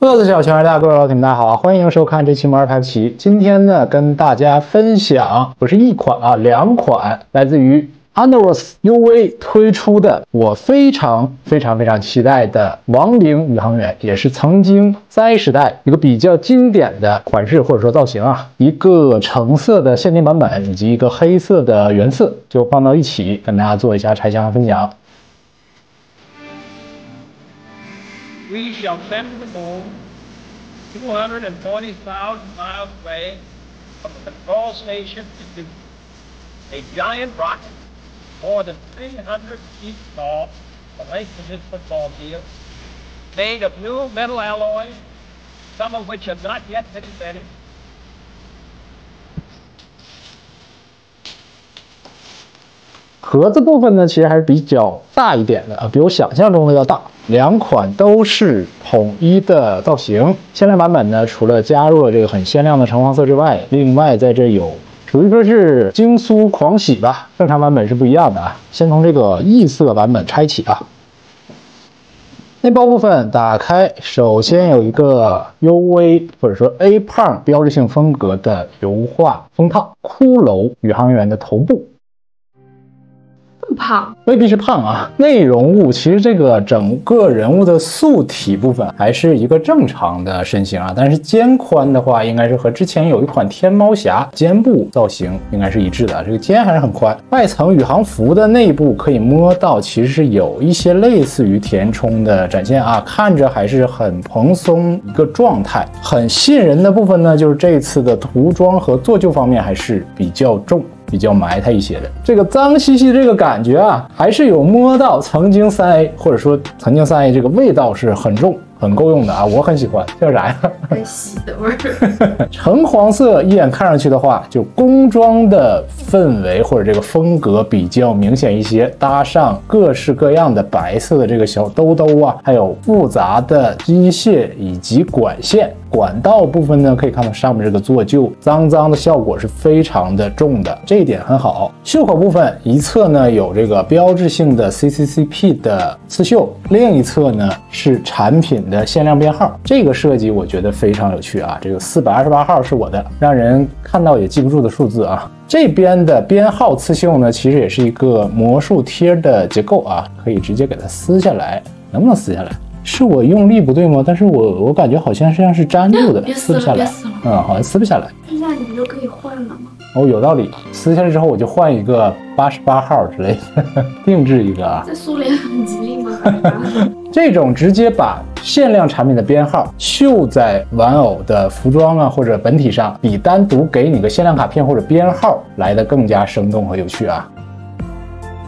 乐子小圈大家各位老铁们，大家好啊！欢迎收看这期摩尔牌奇。今天呢，跟大家分享不是一款啊，两款来自于 Andros UV 推出的，我非常非常非常期待的亡灵宇航员，也是曾经 Z 时代一个比较经典的款式或者说造型啊，一个橙色的限定版本以及一个黑色的原色，就放到一起跟大家做一下拆箱和分享。We shall send the moon 240,000 miles away from the control station to a giant rocket more than 300 feet tall, the length of this football field, made of new metal alloys, some of which have not yet been invented. 盒子部分呢，其实还是比较大一点的啊，比我想象中的要大。两款都是统一的造型，限量版本呢，除了加入了这个很鲜亮的橙黄色之外，另外在这有属于说是精苏狂喜吧，正常版本是不一样的啊。先从这个异色版本拆起啊。内包部分打开，首先有一个 UV 或者说 A 胖标志性风格的油画封套，骷髅宇航员的头部。胖，未必是胖啊。内容物其实这个整个人物的素体部分还是一个正常的身形啊，但是肩宽的话，应该是和之前有一款天猫侠肩部造型应该是一致的，这个肩还是很宽。外层宇航服的内部可以摸到，其实是有一些类似于填充的展现啊，看着还是很蓬松一个状态。很吸引人的部分呢，就是这次的涂装和做旧方面还是比较重。比较埋汰一些的，这个脏兮兮这个感觉啊，还是有摸到曾经三 A 或者说曾经三 A 这个味道是很重。很够用的啊，我很喜欢。叫啥呀？很喜的味儿。橙黄色一眼看上去的话，就工装的氛围或者这个风格比较明显一些，搭上各式各样的白色的这个小兜兜啊，还有复杂的机械以及管线。管道部分呢，可以看到上面这个做旧脏脏的效果是非常的重的，这一点很好。袖口部分一侧呢有这个标志性的 CCCP 的刺绣，另一侧呢是产品的限量编号。这个设计我觉得非常有趣啊！这个四百二十八号是我的，让人看到也记不住的数字啊。这边的编号刺绣呢，其实也是一个魔术贴的结构啊，可以直接给它撕下来，能不能撕下来？是我用力不对吗？但是我我感觉好像像是粘住的，撕不下来。嗯，好像撕不下来。这样你不就可以换了吗？哦，有道理。撕下来之后，我就换一个八十八号之类的，定制一个啊。在苏联很吉利吗？这种直接把限量产品的编号绣在玩偶的服装啊或者本体上，比单独给你个限量卡片或者编号来的更加生动和有趣啊。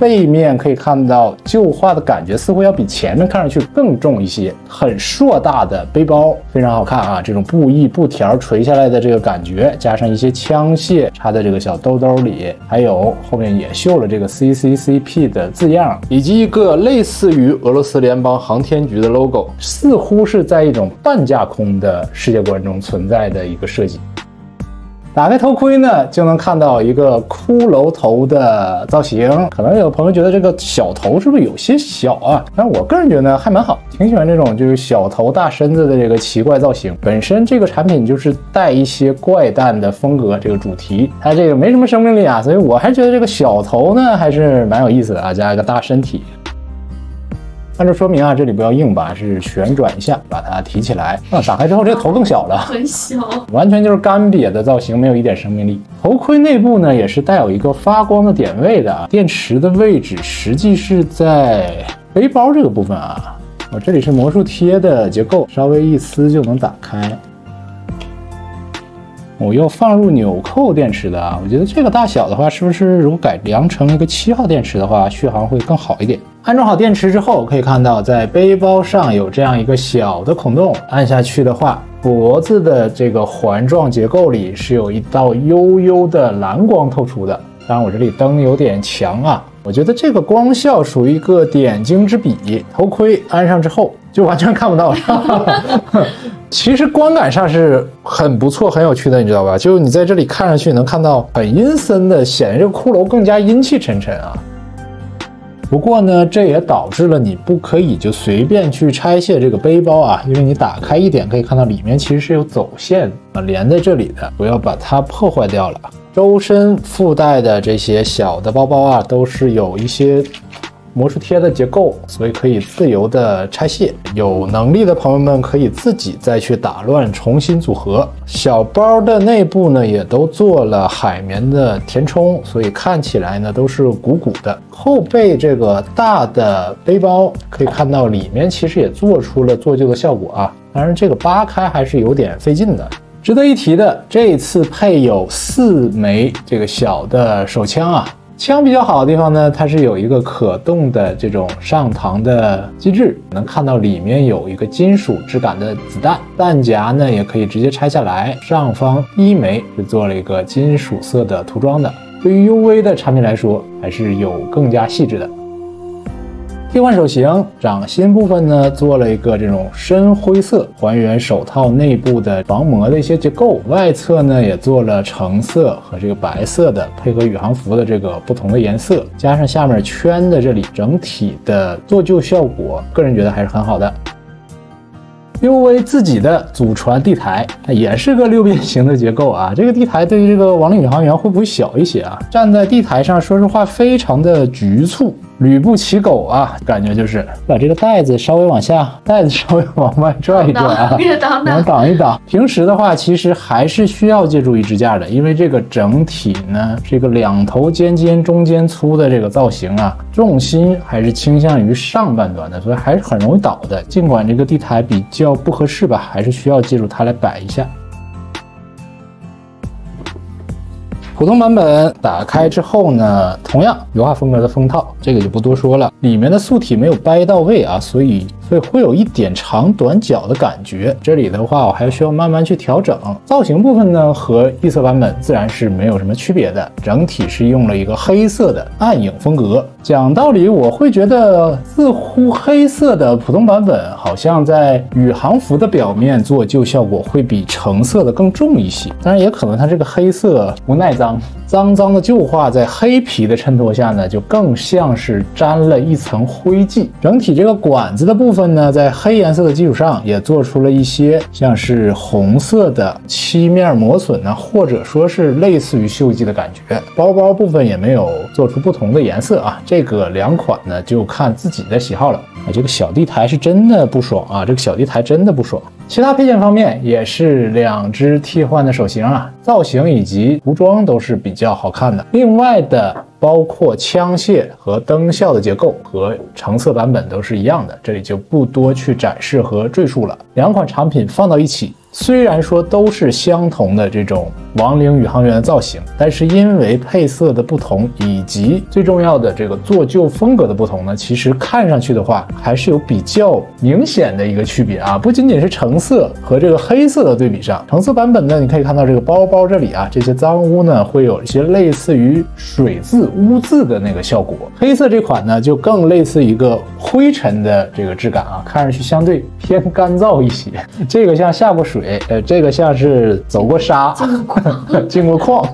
背面可以看到旧化的感觉，似乎要比前面看上去更重一些。很硕大的背包，非常好看啊！这种布艺布条垂下来的这个感觉，加上一些枪械插在这个小兜兜里，还有后面也绣了这个 CCCP 的字样，以及一个类似于俄罗斯联邦航天局的 logo，似乎是在一种半架空的世界观中存在的一个设计。打开头盔呢，就能看到一个骷髅头的造型。可能有朋友觉得这个小头是不是有些小啊？但我个人觉得还蛮好，挺喜欢这种就是小头大身子的这个奇怪造型。本身这个产品就是带一些怪诞的风格，这个主题它这个没什么生命力啊，所以我还觉得这个小头呢还是蛮有意思的啊，加一个大身体。按照说明啊，这里不要硬拔，是旋转一下把它提起来。啊，打开之后这个头更小了。很小，完全就是干瘪的造型，没有一点生命力。头盔内部呢，也是带有一个发光的点位的啊。电池的位置实际是在背包这个部分啊。我这里是魔术贴的结构，稍微一撕就能打开。我又放入纽扣电池的啊，我觉得这个大小的话，是不是如果改良成一个七号电池的话，续航会更好一点？安装好电池之后，可以看到在背包上有这样一个小的孔洞，按下去的话，脖子的这个环状结构里是有一道幽幽的蓝光透出的。当然，我这里灯有点强啊，我觉得这个光效属于一个点睛之笔。头盔安上之后，就完全看不到了。其实观感上是很不错、很有趣的，你知道吧？就你在这里看上去能看到很阴森的，显得这个骷髅更加阴气沉沉啊。不过呢，这也导致了你不可以就随便去拆卸这个背包啊，因为你打开一点可以看到里面其实是有走线啊连在这里的，不要把它破坏掉了。周身附带的这些小的包包啊，都是有一些。魔术贴的结构，所以可以自由的拆卸。有能力的朋友们可以自己再去打乱，重新组合。小包的内部呢，也都做了海绵的填充，所以看起来呢都是鼓鼓的。后背这个大的背包可以看到里面其实也做出了做旧的效果啊，当然这个扒开还是有点费劲的。值得一提的，这次配有四枚这个小的手枪啊。枪比较好的地方呢，它是有一个可动的这种上膛的机制，能看到里面有一个金属质感的子弹，弹夹呢也可以直接拆下来。上方一枚是做了一个金属色的涂装的，对于 UV 的产品来说，还是有更加细致的。替换手型掌心部分呢，做了一个这种深灰色，还原手套内部的防磨的一些结构。外侧呢也做了橙色和这个白色的，配合宇航服的这个不同的颜色，加上下面圈的这里，整体的做旧效果，个人觉得还是很好的。UV 自己的祖传地台，也是个六边形的结构啊。这个地台对于这个亡灵宇航员会不会小一些啊？站在地台上，说实话非常的局促。吕布骑狗啊，感觉就是把这个袋子稍微往下，袋子稍微往外拽一拽啊，能挡一挡。平时的话，其实还是需要借助一支架的，因为这个整体呢，这个两头尖尖、中间粗的这个造型啊，重心还是倾向于上半端的，所以还是很容易倒的。尽管这个地台比较不合适吧，还是需要借助它来摆一下。普通版本打开之后呢，同样油画风格的封套，这个就不多说了。里面的素体没有掰到位啊，所以。所以会有一点长短脚的感觉，这里的话我还需要慢慢去调整。造型部分呢和异色版本自然是没有什么区别的，整体是用了一个黑色的暗影风格。讲道理，我会觉得似乎黑色的普通版本好像在宇航服的表面做旧效果会比橙色的更重一些，当然也可能它这个黑色不耐脏。脏脏的旧画在黑皮的衬托下呢，就更像是沾了一层灰迹。整体这个管子的部分部分呢，在黑颜色的基础上，也做出了一些像是红色的漆面磨损呢，或者说是类似于锈迹的感觉。包包部分也没有做出不同的颜色啊，这个两款呢就看自己的喜好了。啊，这个小地台是真的不爽啊，这个小地台真的不爽。其他配件方面也是两只替换的手型啊，造型以及涂装都是比较好看的。另外的包括枪械和灯效的结构和橙色版本都是一样的，这里就不多去展示和赘述了。两款产品放到一起。虽然说都是相同的这种亡灵宇航员的造型，但是因为配色的不同，以及最重要的这个做旧风格的不同呢，其实看上去的话还是有比较明显的一个区别啊。不仅仅是橙色和这个黑色的对比上，橙色版本呢，你可以看到这个包包这里啊，这些脏污呢会有一些类似于水渍污渍的那个效果。黑色这款呢就更类似一个灰尘的这个质感啊，看上去相对偏干燥一些。这个像下过水。水，呃，这个像是走过沙，进过矿。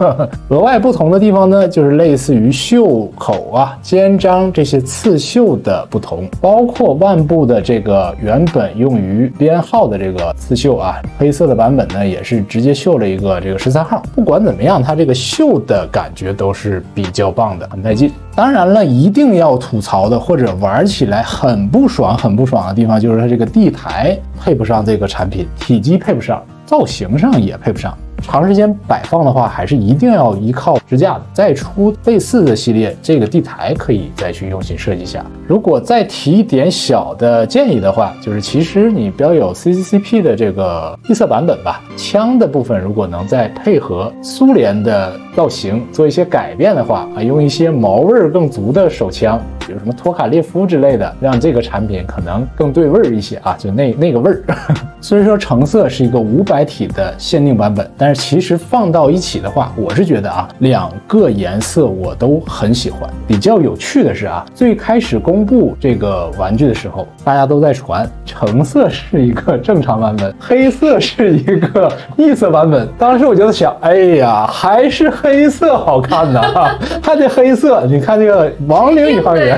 额外不同的地方呢，就是类似于袖口啊、肩章这些刺绣的不同，包括腕部的这个原本用于编号的这个刺绣啊，黑色的版本呢也是直接绣了一个这个十三号。不管怎么样，它这个绣的感觉都是比较棒的，很带劲。当然了，一定要吐槽的或者玩起来很不爽、很不爽的地方，就是它这个地台配不上这个产品，体积配不上，造型上也配不上。长时间摆放的话，还是一定要依靠支架的。再出类似的系列，这个地台可以再去用心设计一下。如果再提一点小的建议的话，就是其实你标有 CCCP 的这个异色版本吧，枪的部分如果能再配合苏联的造型做一些改变的话啊，用一些毛味儿更足的手枪，比如什么托卡列夫之类的，让这个产品可能更对味儿一些啊，就那那个味儿。虽然说橙色是一个五百体的限定版本，但是其实放到一起的话，我是觉得啊，两个颜色我都很喜欢。比较有趣的是啊，最开始公布这个玩具的时候，大家都在传橙色是一个正常版本，黑色是一个异色版本。当时我就在想，哎呀，还是黑色好看呢，还得黑色。你看这个亡灵宇航员。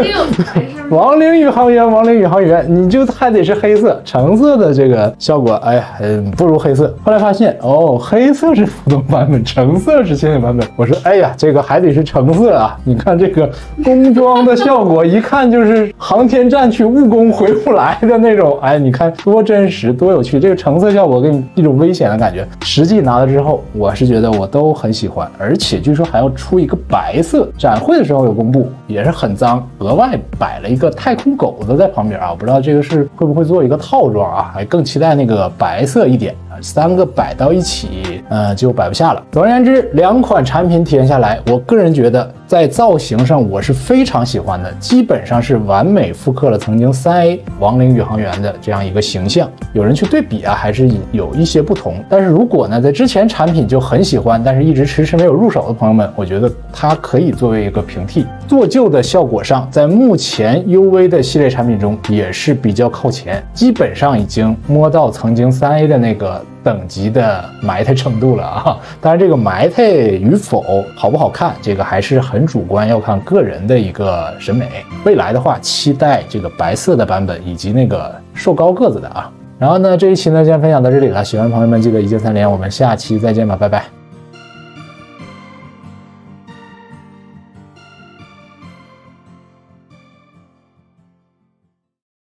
没有才是吗？亡灵宇航员，亡灵宇航员，你就还得是黑色，橙色的这个效果，哎呀，嗯，不如黑色。后来发现，哦，黑色是普通版本，橙色是限定版本。我说，哎呀，这个还得是橙色啊！你看这个工装的效果，一看就是航天站去务工回不来的那种，哎，你看多真实，多有趣。这个橙色效果给你一种危险的感觉。实际拿了之后，我是觉得我都很喜欢，而且据说还要出一个白色，展会的时候有公布，也是很脏，额外摆了一个太空狗子在旁边啊，我不知道这个是会不会做一个套装啊，还更期待那个白色一点，三个摆到一起，呃，就摆不下了。总而言之，两款产品体验下来，我个人觉得在造型上我是非常喜欢的，基本上是完美复刻了曾经三 A 亡灵宇航员的这样一个形象。有人去对比啊，还是有一些不同。但是如果呢，在之前产品就很喜欢，但是一直迟迟没有入手的朋友们，我觉得它可以作为一个平替。做旧的效果上，在目前 UV 的系列产品中也是比较靠前，基本上已经摸到曾经三 A 的那个等级的埋汰程度了啊。当然，这个埋汰与否好不好看，这个还是很主观，要看个人的一个审美。未来的话，期待这个白色的版本以及那个瘦高个子的啊。然后呢，这一期呢，先分享到这里了。喜欢的朋友们记得一键三连，我们下期再见吧，拜拜。